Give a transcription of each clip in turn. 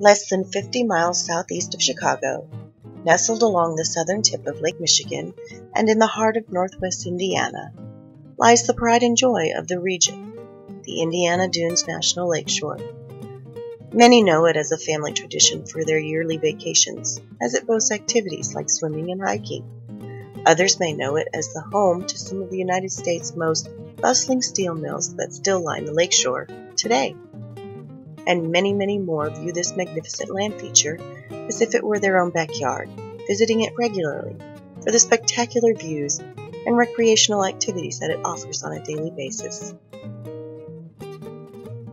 Less than 50 miles southeast of Chicago, nestled along the southern tip of Lake Michigan and in the heart of northwest Indiana, lies the pride and joy of the region, the Indiana Dunes National Lakeshore. Many know it as a family tradition for their yearly vacations, as it boasts activities like swimming and hiking. Others may know it as the home to some of the United States' most bustling steel mills that still line the lakeshore today. And many, many more view this magnificent land feature as if it were their own backyard, visiting it regularly for the spectacular views and recreational activities that it offers on a daily basis.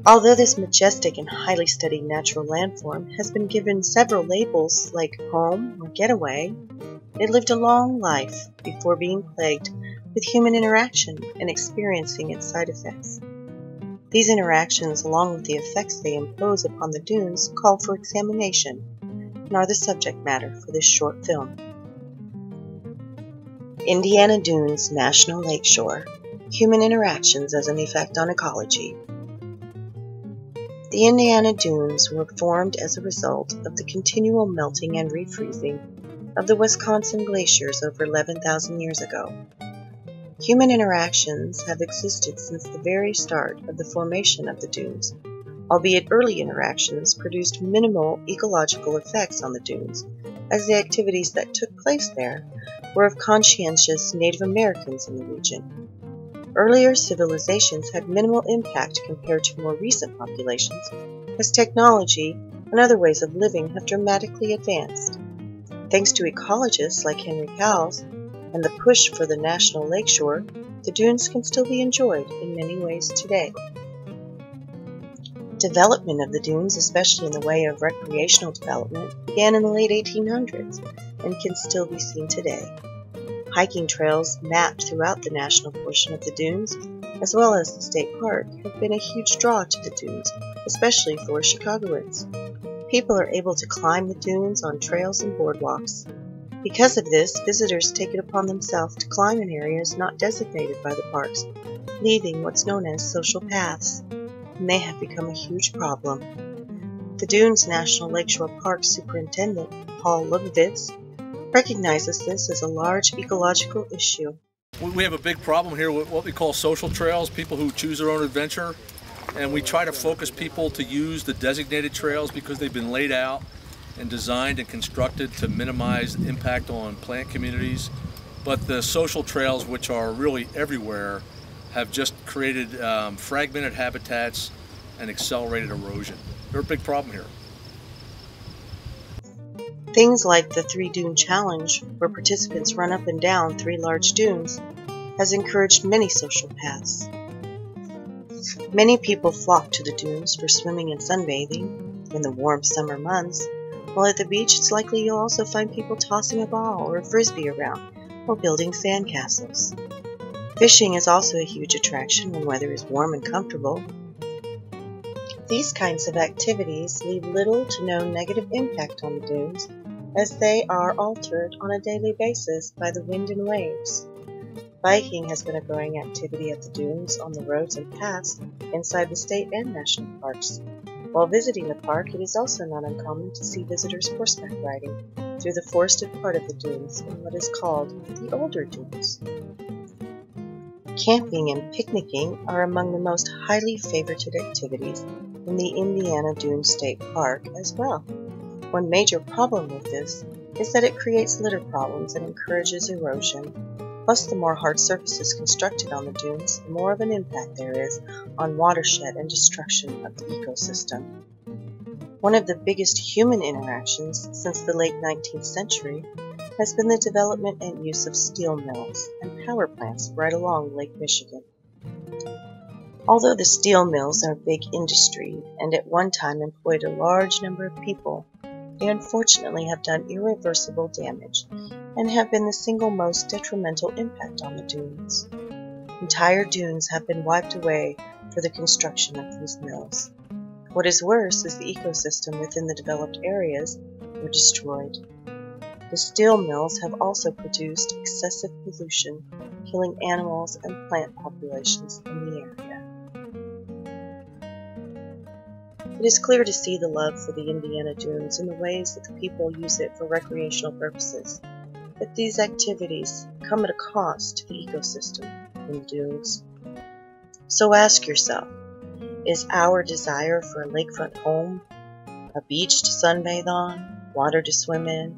Although this majestic and highly studied natural landform has been given several labels like home or getaway, it lived a long life before being plagued with human interaction and experiencing its side effects. These interactions, along with the effects they impose upon the dunes, call for examination and are the subject matter for this short film. Indiana Dunes National Lakeshore Human Interactions as an Effect on Ecology. The Indiana Dunes were formed as a result of the continual melting and refreezing of the Wisconsin glaciers over 11,000 years ago. Human interactions have existed since the very start of the formation of the dunes, albeit early interactions produced minimal ecological effects on the dunes, as the activities that took place there were of conscientious Native Americans in the region. Earlier civilizations had minimal impact compared to more recent populations, as technology and other ways of living have dramatically advanced. Thanks to ecologists like Henry Cowles and the push for the National Lakeshore, the dunes can still be enjoyed in many ways today. Development of the dunes, especially in the way of recreational development, began in the late 1800s and can still be seen today. Hiking trails mapped throughout the national portion of the dunes, as well as the state park, have been a huge draw to the dunes, especially for Chicagoans. People are able to climb the dunes on trails and boardwalks. Because of this, visitors take it upon themselves to climb in areas not designated by the parks, leaving what's known as social paths, and they have become a huge problem. The Dunes National Lakeshore Park Superintendent, Paul Labovitz, recognizes this as a large ecological issue. We have a big problem here with what we call social trails, people who choose their own adventure and we try to focus people to use the designated trails because they've been laid out and designed and constructed to minimize impact on plant communities. But the social trails, which are really everywhere, have just created um, fragmented habitats and accelerated erosion. They're a big problem here. Things like the Three Dune Challenge, where participants run up and down three large dunes, has encouraged many social paths. Many people flock to the dunes for swimming and sunbathing in the warm summer months, while at the beach it's likely you'll also find people tossing a ball or a frisbee around or building sandcastles. Fishing is also a huge attraction when weather is warm and comfortable. These kinds of activities leave little to no negative impact on the dunes as they are altered on a daily basis by the wind and waves. Biking has been a growing activity at the dunes, on the roads and paths inside the state and national parks. While visiting the park, it is also not uncommon to see visitors horseback riding through the forested part of the dunes in what is called the older dunes. Camping and picnicking are among the most highly favorited activities in the Indiana Dunes State Park as well. One major problem with this is that it creates litter problems and encourages erosion Plus, the more hard surfaces constructed on the dunes, the more of an impact there is on watershed and destruction of the ecosystem. One of the biggest human interactions since the late 19th century has been the development and use of steel mills and power plants right along Lake Michigan. Although the steel mills are a big industry and at one time employed a large number of people, they unfortunately have done irreversible damage and have been the single most detrimental impact on the dunes. Entire dunes have been wiped away for the construction of these mills. What is worse is the ecosystem within the developed areas were destroyed. The steel mills have also produced excessive pollution, killing animals and plant populations in the area. It is clear to see the love for the Indiana dunes in the ways that the people use it for recreational purposes. But these activities come at a cost to the ecosystem in the dunes. So ask yourself, is our desire for a lakefront home, a beach to sunbathe on, water to swim in,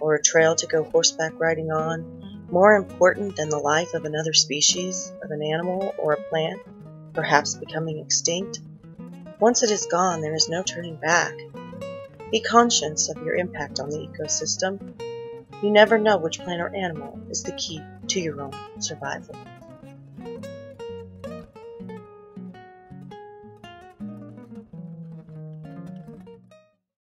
or a trail to go horseback riding on more important than the life of another species, of an animal or a plant, perhaps becoming extinct? Once it is gone, there is no turning back. Be conscious of your impact on the ecosystem. You never know which plant or animal is the key to your own survival.